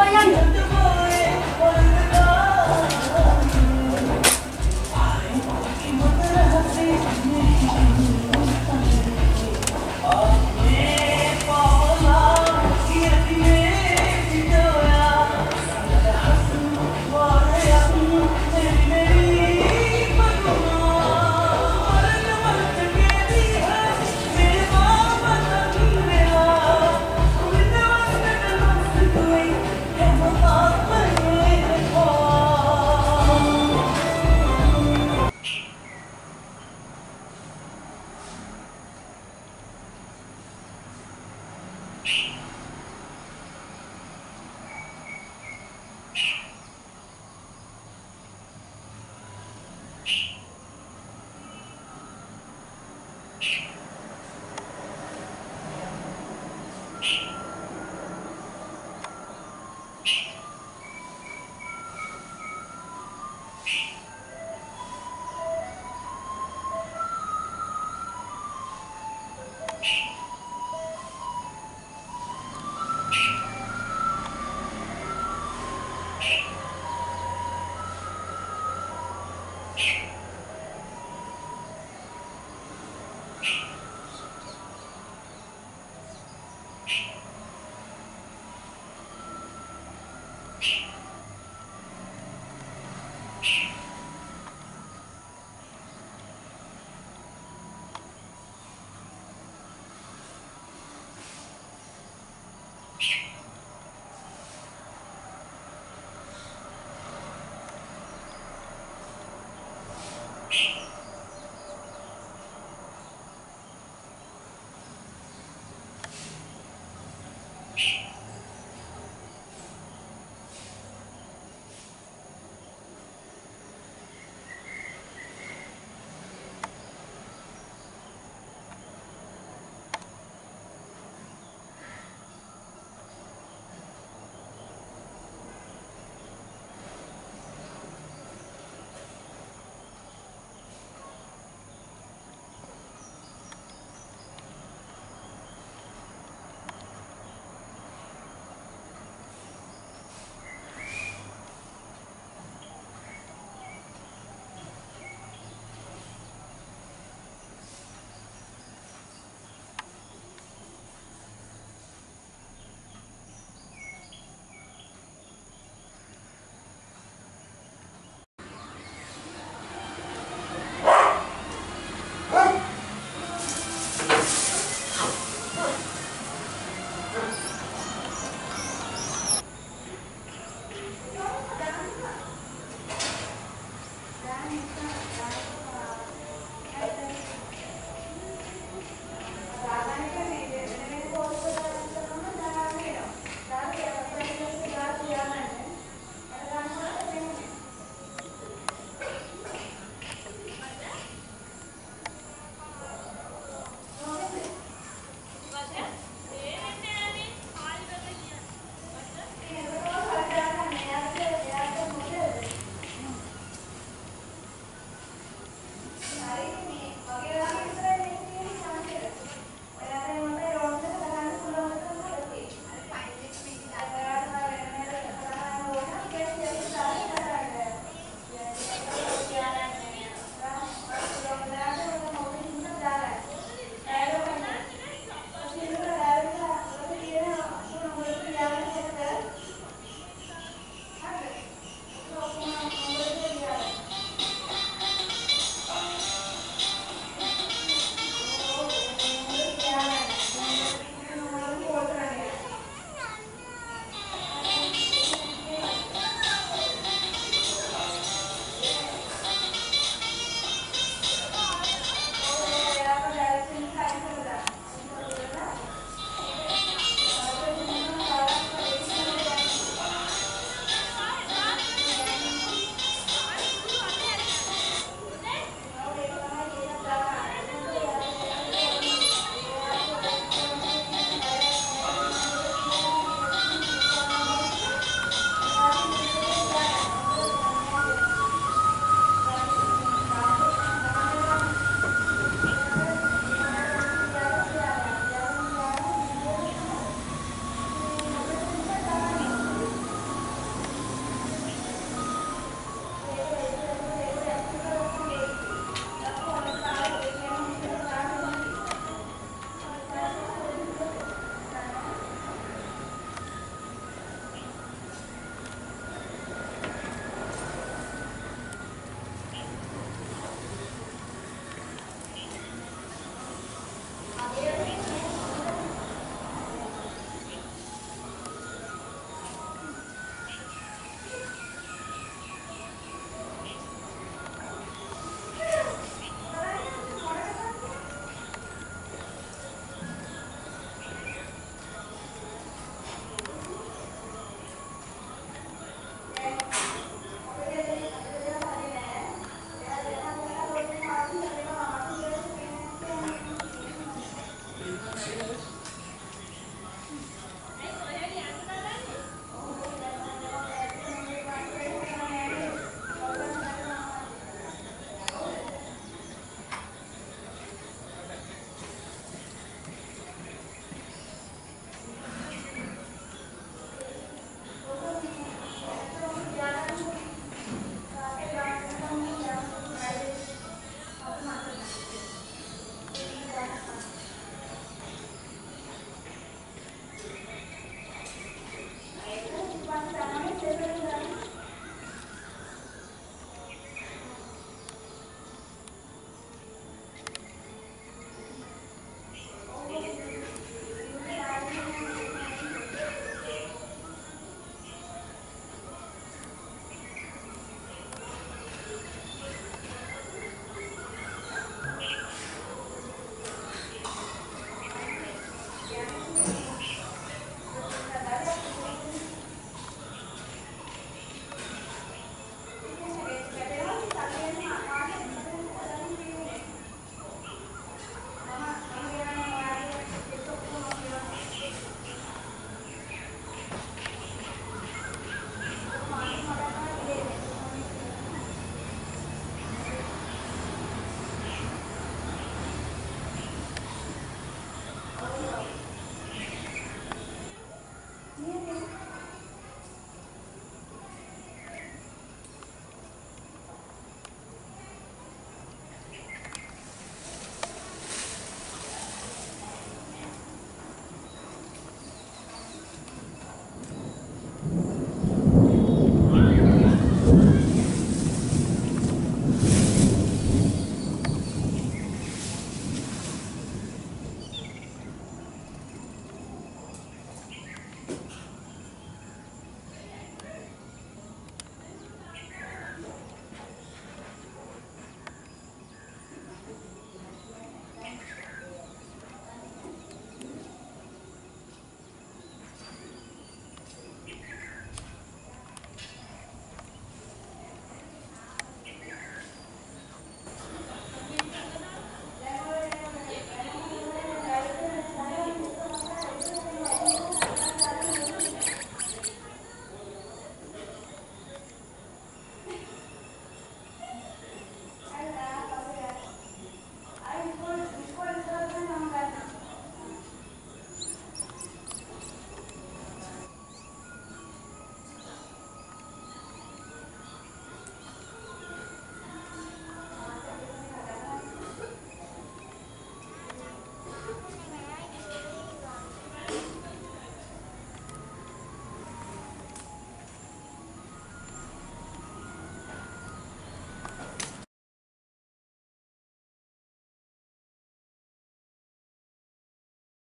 我要你的。